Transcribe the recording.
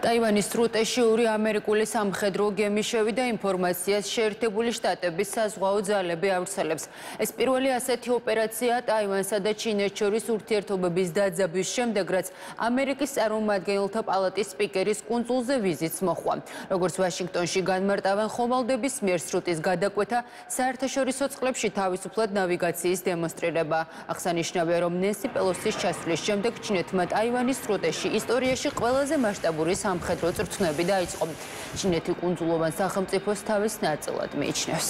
ტაივანის სრუტეში ორი ამერიკული სამხედრო გემი შევიდა ინფორმაციას შეერთებული შტატების საზღვაო ძალები ავრცელებს. ეს პირველი ასეთი ოპერაცია ტაივანსა და ჩინეთს შორის ურთიერთობების დაძაბვის შემდეგ, რაც ამერიკის წარმომადგენელთა პალატის სპიკერის კუნძულზე ვიზიტს მოხდა. როგორც ვაშინგტონში განმარტავენ ხომალდების მიერ სრუტის გადაკვეთა საერთაშორისო წყლებში თავისუფლად ნავიგაციის დემონსტრირება. აღსანიშნავია, რომ ნენსი პელოსის ჩასვლის შემდეგ ჩინეთმა ტაივანის სრუტეში ისტორიაში ყველაზე მასშტაბური სამხედრო წრწნები დაიწყო. ჩინეთი კუნძულოვან სახელმწიფოს თავის ნაწილად მიიჩნევს.